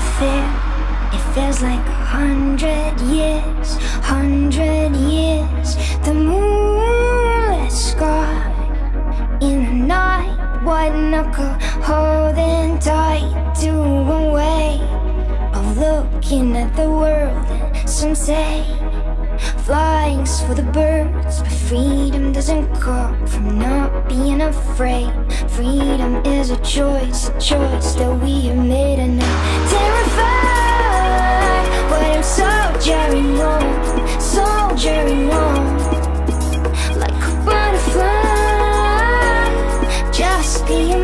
fear. It feels like a hundred years, hundred years. The moonlit sky in the night, white knuckle holding tight to a way of looking at the world. And some say flying's for the birds, but freedom doesn't come from not being afraid. Freedom is a choice, a choice that we have made, and I'm terrified. But I'm soldiering on, soldiering on, like a butterfly. Just being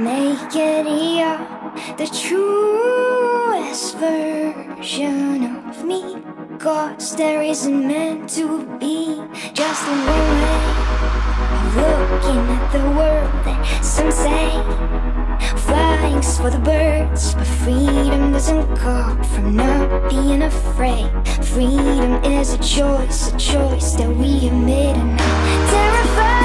make it here. The truest version of me. Cause there isn't meant to be just a way of looking at the world. And some say flying's for the birds, but freedom doesn't come from not being afraid. Freedom is a choice, a choice that we have made, and I'm terrified.